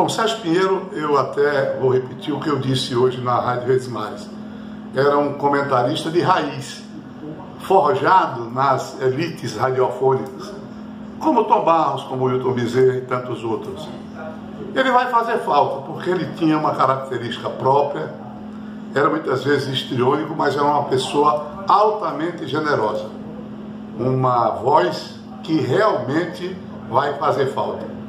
Bom, Sérgio Pinheiro, eu até vou repetir o que eu disse hoje na Rádio Redes Mares. Era um comentarista de raiz, forjado nas elites radiofônicas, como Tom Barros, como Wilton Bezerra e tantos outros. Ele vai fazer falta, porque ele tinha uma característica própria, era muitas vezes histriônico, mas era uma pessoa altamente generosa. Uma voz que realmente vai fazer falta.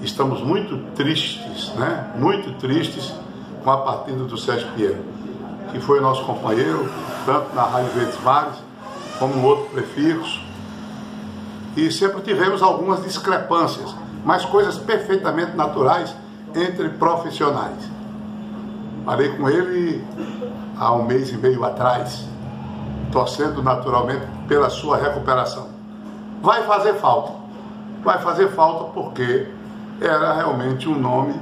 Estamos muito tristes, né? Muito tristes com a partida do Sérgio Pinheiro, que foi nosso companheiro, tanto na Rádio Verdes Mares, como no outro prefixo. E sempre tivemos algumas discrepâncias, mas coisas perfeitamente naturais entre profissionais. Falei com ele há um mês e meio atrás, torcendo naturalmente pela sua recuperação. Vai fazer falta. Vai fazer falta porque era realmente um nome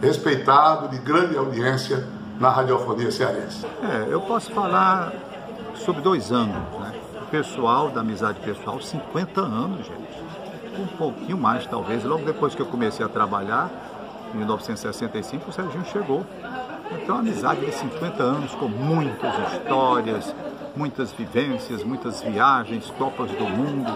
respeitado, de grande audiência na radiofonia cearense. É, eu posso falar sobre dois anos, né? Pessoal, da amizade pessoal, 50 anos, gente. Um pouquinho mais, talvez. Logo depois que eu comecei a trabalhar, em 1965, o Serginho chegou. Então, amizade de 50 anos, com muitas histórias, muitas vivências, muitas viagens, Copas do Mundo.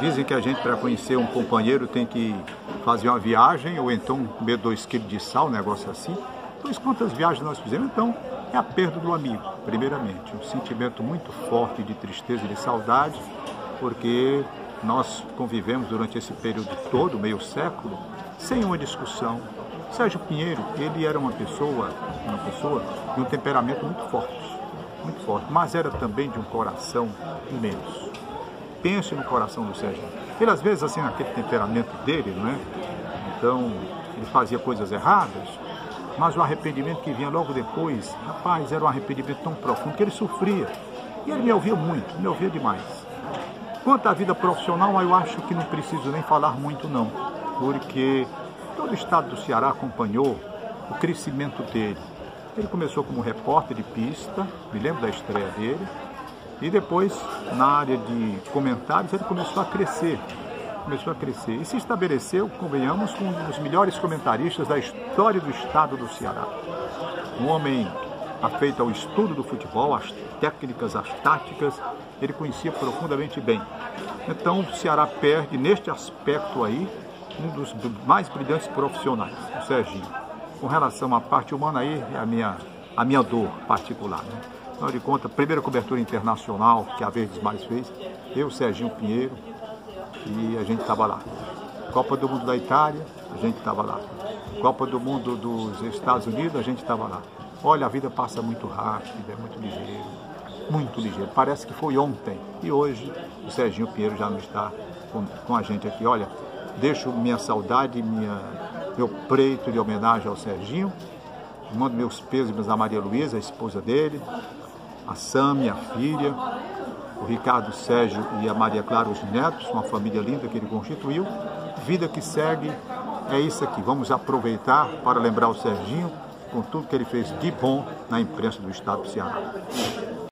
Dizem que a gente, para conhecer um companheiro, tem que fazer uma viagem ou então comer dois quilos de sal, um negócio assim. Pois quantas viagens nós fizemos? Então, é a perda do amigo, primeiramente. Um sentimento muito forte de tristeza e de saudade, porque nós convivemos durante esse período todo, meio século, sem uma discussão. Sérgio Pinheiro, ele era uma pessoa, uma pessoa de um temperamento muito forte, muito forte, mas era também de um coração imenso. Pense no coração do Sérgio. Ele às vezes assim naquele temperamento dele, não é? Então ele fazia coisas erradas, mas o arrependimento que vinha logo depois, rapaz, era um arrependimento tão profundo que ele sofria. E ele me ouvia muito, me ouvia demais. Quanto à vida profissional, eu acho que não preciso nem falar muito não, porque todo o estado do Ceará acompanhou o crescimento dele. Ele começou como repórter de pista, me lembro da estreia dele, e depois, na área de comentários, ele começou a crescer. Começou a crescer e se estabeleceu, convenhamos, com um dos melhores comentaristas da história do estado do Ceará. Um homem afeito ao estudo do futebol, as técnicas, as táticas, ele conhecia profundamente bem. Então, o Ceará perde, neste aspecto aí, um dos mais brilhantes profissionais, o Serginho. Com relação à parte humana aí, é a minha, a minha dor particular. Né? Afinal de contas, primeira cobertura internacional que a Verdes Mais fez, eu, Serginho Pinheiro, e a gente estava lá. Copa do Mundo da Itália, a gente estava lá. Copa do Mundo dos Estados Unidos, a gente estava lá. Olha, a vida passa muito rápido, é muito ligeiro, muito ligeiro. Parece que foi ontem. E hoje o Serginho Pinheiro já não está com, com a gente aqui. Olha, deixo minha saudade, minha, meu preito de homenagem ao Serginho. Mando meus pêsames à Maria Luísa, a esposa dele, a Sam, minha filha, o Ricardo Sérgio e a Maria Clara, os netos, uma família linda que ele constituiu. Vida que segue é isso aqui. Vamos aproveitar para lembrar o Serginho com tudo que ele fez de bom na imprensa do Estado do Ceará.